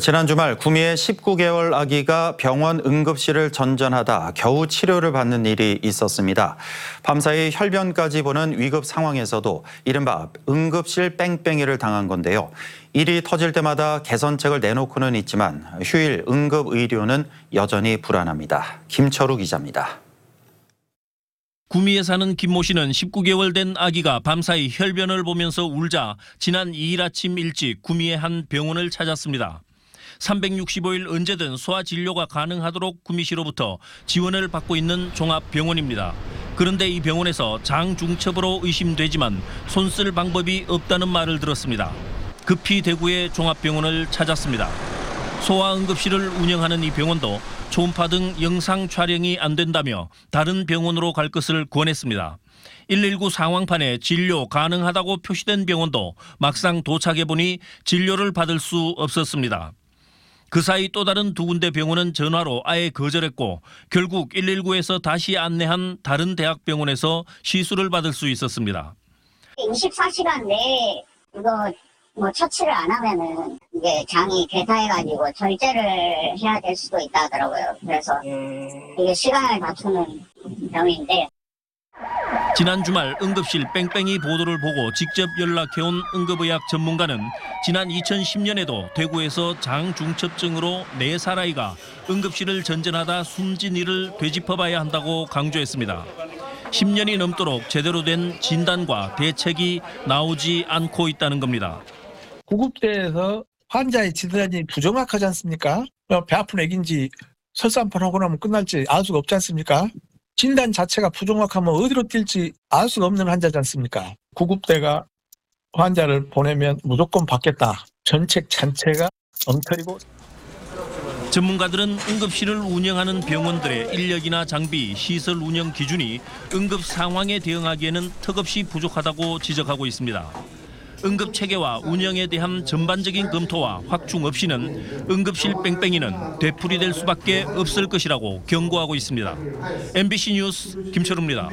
지난 주말 구미의 19개월 아기가 병원 응급실을 전전하다 겨우 치료를 받는 일이 있었습니다. 밤사이 혈변까지 보는 위급 상황에서도 이른바 응급실 뺑뺑이를 당한 건데요. 일이 터질 때마다 개선책을 내놓고는 있지만 휴일 응급 의료는 여전히 불안합니다. 김철우 기자입니다. 구미에 사는 김모 씨는 19개월 된 아기가 밤사이 혈변을 보면서 울자 지난 2일 아침 일찍 구미의 한 병원을 찾았습니다. 365일 언제든 소아 진료가 가능하도록 구미시로부터 지원을 받고 있는 종합병원입니다. 그런데 이 병원에서 장중첩으로 의심되지만 손쓸 방법이 없다는 말을 들었습니다. 급히 대구의 종합병원을 찾았습니다. 소아응급실을 운영하는 이 병원도 초음파 등 영상 촬영이 안 된다며 다른 병원으로 갈 것을 권했습니다. 119 상황판에 진료 가능하다고 표시된 병원도 막상 도착해 보니 진료를 받을 수 없었습니다. 그 사이 또 다른 두 군데 병원은 전화로 아예 거절했고 결국 119에서 다시 안내한 다른 대학 병원에서 시술을 받을 수 있었습니다. 24시간 내에 이거 뭐 처치를 안 하면은 이게 장이 괴사해가지고 절제를 해야 될 수도 있다 하더라고요. 그래서 이게 시간을 다투는 병인데 지난 주말 응급실 뺑뺑이 보도를 보고 직접 연락해온 응급의학 전문가는 지난 2010년에도 대구에서 장중첩증으로 4살 아이가 응급실을 전전하다 숨진 일을 되짚어봐야 한다고 강조했습니다. 10년이 넘도록 제대로 된 진단과 대책이 나오지 않고 있다는 겁니다. 구급대에서 환자의 진단이 부정확하지 않습니까? 어, 배 아픈 애긴지 설사 한 번 하고 나면 끝날지 알 수가 없지 않습니까? 진단 자체가 부정확하면 어디로 뛸지 알 수가 없는 환자지 않습니까? 구급대가 환자를 보내면 무조건 받겠다. 전책 전체가 엉터리고 전문가들은 응급실을 운영하는 병원들의 인력이나 장비, 시설 운영 기준이 응급 상황에 대응하기에는 턱없이 부족하다고 지적하고 있습니다. 응급 체계와 운영에 대한 전반적인 검토와 확충 없이는 응급실 뺑뺑이는 되풀이될 수밖에 없을 것이라고 경고하고 있습니다. MBC 뉴스 김철우입니다.